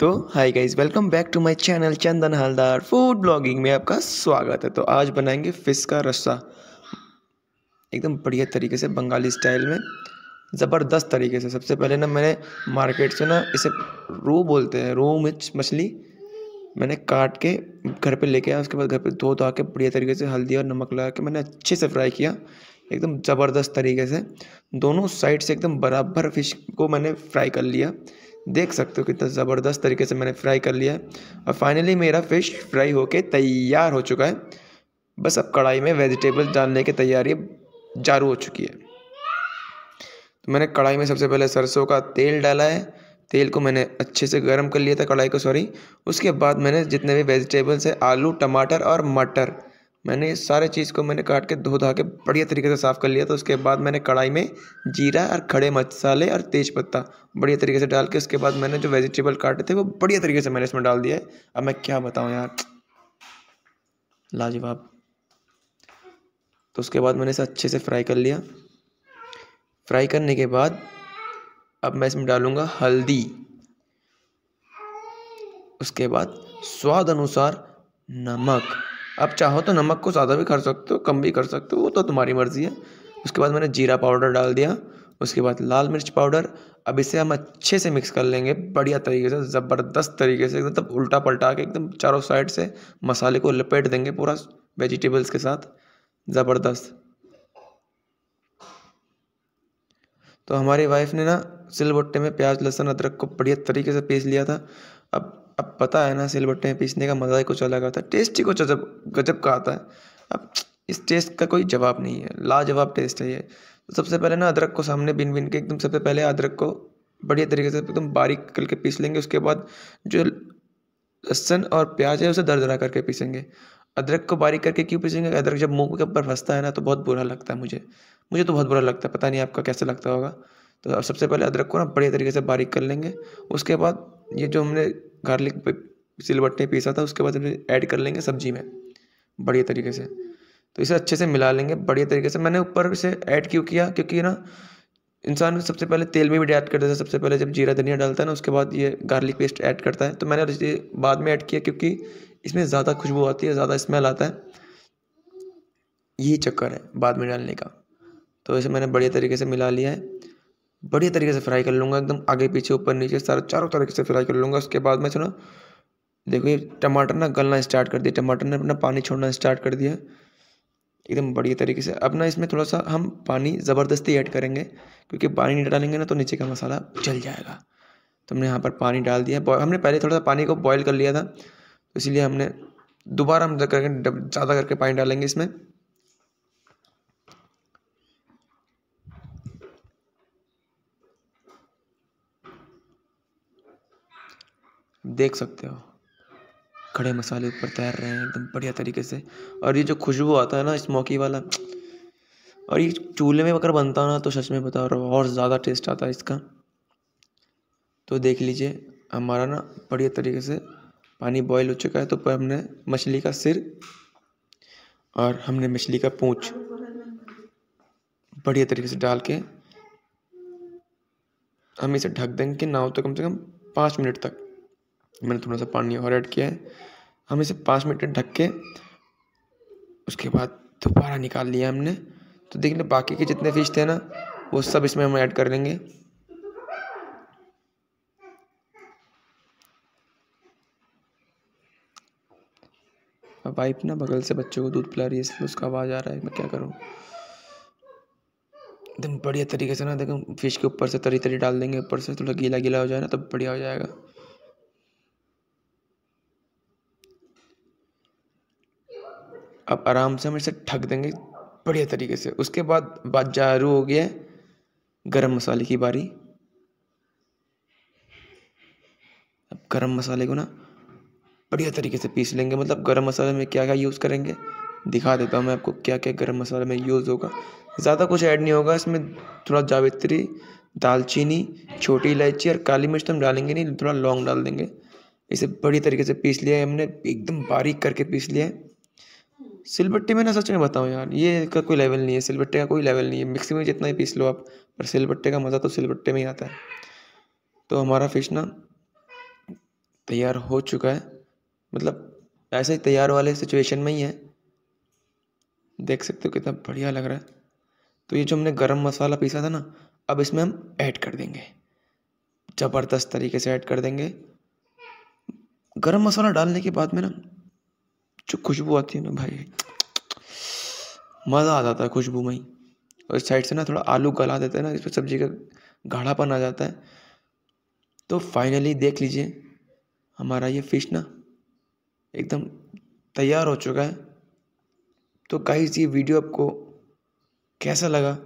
तो hi guys welcome back to my channel Chandan Haldar food blogging में आपका स्वागत है। तो आज बनाएँगे फ़िश का रस्सा। एकदम बढ़िया तरीके से, बंगाली स्टाइल में। ज़बरदस्त तरीके से। सबसे पहले ना मैंने मार्केट से ना इसे रू बोलते हैं। रू मिर्च मछली मैंने काट के घर पे लेके आया। उसके बाद घर पे धो धो के बढ़िया तरीके से हल्दी और नमक लगा के मैंने अच्छे से फ्राई किया। एकदम ज़बरदस्त तरीके से। दोनों साइड से एकदम बराबर फ़िश को मैंने फ्राई कर लिया। देख सकते हो कितना ज़बरदस्त तरीके से मैंने फ्राई कर लिया है। और फाइनली मेरा फ़िश फ्राई होके तैयार हो चुका है। बस अब कढ़ाई में वेजिटेबल डालने की तैयारी जारू हो चुकी है। तो मैंने कढ़ाई में सबसे पहले सरसों का तेल डाला है। तेल को मैंने अच्छे से गर्म कर लिया था कढ़ाई को सॉरी उसके बाद मैंने जितने भी वेजिटेबल्स हैं, आलू, टमाटर और मटर मैंने इस सारे चीज़ को मैंने काट के धो धा के बढ़िया तरीके से साफ़ कर लिया तो उसके बाद मैंने कढ़ाई में जीरा और खड़े मसाले और तेज पत्ता बढ़िया तरीके से डाल के उसके बाद मैंने जो वेजिटेबल काटे थे, वो बढ़िया तरीके से मैंने इसमें डाल दिया है। अब मैं क्या बताऊँ यार? लाजवाब। तो उसके बाद मैंने इसे अच्छे से फ्राई कर लिया। फ्राई करने के बाद अब मैं इसमें डालूँगा हल्दी। उसके बाद स्वाद अनुसार नमक। अब चाहो तो नमक को ज़्यादा भी कर सकते हो, कम भी कर सकते हो, वो तो तुम्हारी मर्ज़ी है। उसके बाद मैंने जीरा पाउडर डाल दिया, उसके बाद लाल मिर्च पाउडर। अब इसे हम अच्छे से मिक्स कर लेंगे, बढ़िया तरीके से, ज़बरदस्त तरीके से एकदम उल्टा पलटा के, एकदम चारों साइड से मसाले को लपेट देंगे पूरा वेजिटेबल्स के साथ। ज़बरदस्त। तो हमारी वाइफ ने ना सिलबट्टे में प्याज, लहसुन, अदरक को बढ़िया तरीके से पीस लिया था। अब अब पता है ना सिलबट्टे में पीसने का मज़ा ही कुछ अलग आता है। टेस्ट ही कुछ अजब, गजब का आता है। अब इस टेस्ट का कोई जवाब नहीं है, लाजवाब टेस्ट है ये। तो सबसे पहले ना अदरक को सामने बिन बिन के एकदम सबसे पहले अदरक को बढ़िया तरीके से एकदम बारीक करके पीस लेंगे। उसके बाद जो लहसन और प्याज है, उसे दरदरा करके पीसेंगे। अदरक को बारीक करके क्यों पीसेंगे? अदरक जब मुँह के ऊपर फंसता है ना तो बहुत बुरा लगता है मुझे। मुझे तो बहुत बुरा लगता है, पता नहीं आपका कैसे लगता होगा। तो सबसे पहले अदरक को ना बढ़िया तरीके से बारीक कर लेंगे। उसके बाद ये जो हमने गार्लिक सिलबट्टे पीसा था, उसके बाद ऐड कर लेंगे सब्ज़ी में, बढ़िया तरीके से। तो इसे अच्छे से मिला लेंगे, बढ़िया तरीके से। मैंने ऊपर से ऐड क्यों किया? क्योंकि ना, इंसान सबसे पहले तेल में भी ऐड करता है, सबसे पहले जब जीरा धनिया डालता है ना, उसके बाद ये गार्लिक पेस्ट ऐड करता है। तो मैंने इसे बाद में ऐड किया क्योंकि इसमें ज़्यादा खुशबू आती है, ज़्यादा स्मेल आता है। यही चक्कर है बाद में डालने का। तो इसे मैंने बढ़िया तरीके से मिला लिया है। बढ़िया तरीके से फ्राई कर लूँगा, एकदम आगे पीछे, ऊपर नीचे, सारा चारों तरीके से फ्राई कर लूँगा। उसके बाद मैं सुना देखो ये टमाटर ना गलना स्टार्ट कर दिया टमाटर ने अपना पानी छोड़ना स्टार्ट कर दिया। एकदम बढ़िया तरीके से। अब ना इसमें थोड़ा सा हम पानी ज़बरदस्ती ऐड करेंगे, क्योंकि पानी नहीं डालेंगे ना तो नीचे का मसाला जल जाएगा। तो हमने यहाँ पर पानी डाल दिया। हमने पहले थोड़ा सा पानी को बॉयल कर लिया था तो इसलिए हमने दोबारा हम करके ज़्यादा करके पानी डालेंगे इसमें। देख सकते हो। खड़े मसाले ऊपर तैर रहे हैं, एकदम बढ़िया तरीके से। और ये जो खुशबू आता है ना स्मोकी वाला, और ये चूल्हे में अगर बनता ना तो सच में बता रहा हूँ और ज़्यादा टेस्ट आता है इसका। तो देख लीजिए, हमारा ना बढ़िया तरीके से पानी बॉईल हो चुका है तो पर हमने मछली का सिर और हमने मछली का पूँछ बढ़िया तरीके से डाल के हम इसे ढक देंगे कि ना हो तो कम से कम पाँच मिनट तक। मैंने थोड़ा सा पानी और ऐड किया है। हम इसे पाँच मिनट ढक के उसके बाद दोबारा निकाल लिया हमने। तो देख देखिए बाकी के जितने फ़िश थे ना, वो सब इसमें हम ऐड कर लेंगे। अब वाइफ ना बगल से बच्चों को दूध पिला रही है, इसलिए उसका आवाज़ आ रहा है, मैं क्या करूँ? एकदम बढ़िया तरीके से ना, देखो फ़िश के ऊपर से तरी तरी डाल देंगे, ऊपर से थोड़ा गीला गीला हो जाए ना, तब बढ़िया हो जाएगा। अब आराम से हम इसे ठक देंगे बढ़िया तरीके से। उसके बाद बात जारू हो गया गरम मसाले की बारी। अब गरम मसाले को ना बढ़िया तरीके से पीस लेंगे। मतलब गरम मसाले में क्या क्या यूज़ करेंगे, दिखा देता हूँ मैं आपको क्या क्या गरम मसाले में यूज़ होगा। ज़्यादा कुछ ऐड नहीं होगा, इसमें थोड़ा जावित्री, दालचीनी, छोटी इलायची और काली मिर्च तो हम डालेंगे नहीं, थोड़ा लौंग डाल देंगे। इसे बड़ी तरीके से पीस लिया है हमने, एकदम बारीक करके पीस लिया है। सिलबट्टे में ना सच में बताऊँ यार, ये का कोई लेवल नहीं है, सिलबट्टे का कोई लेवल नहीं है। मिक्सी में जितना ही पीस लो आप, पर सिलबट्टे का मज़ा तो सिलबट्टे में ही आता है। तो हमारा फ़िश ना तैयार हो चुका है। मतलब ऐसे ही तैयार वाले सिचुएशन में ही है। देख सकते हो कितना बढ़िया लग रहा है। तो ये जो हमने गरम मसाला पीसा था ना, अब इसमें हम ऐड कर देंगे। ज़बरदस्त तरीके से ऐड कर देंगे। गरम मसाला डालने के बाद में ना जो खुशबू आती है ना भाई। मज़ा आ जाता है खुशबू में ही। और साइड से ना थोड़ा आलू गला देते हैं ना इस पर सब्ज़ी का गाढ़ापन आ जाता है। तो फाइनली देख लीजिए, हमारा ये फ़िश ना एकदम तैयार हो चुका है। तो गाइस ये वीडियो आपको कैसा लगा?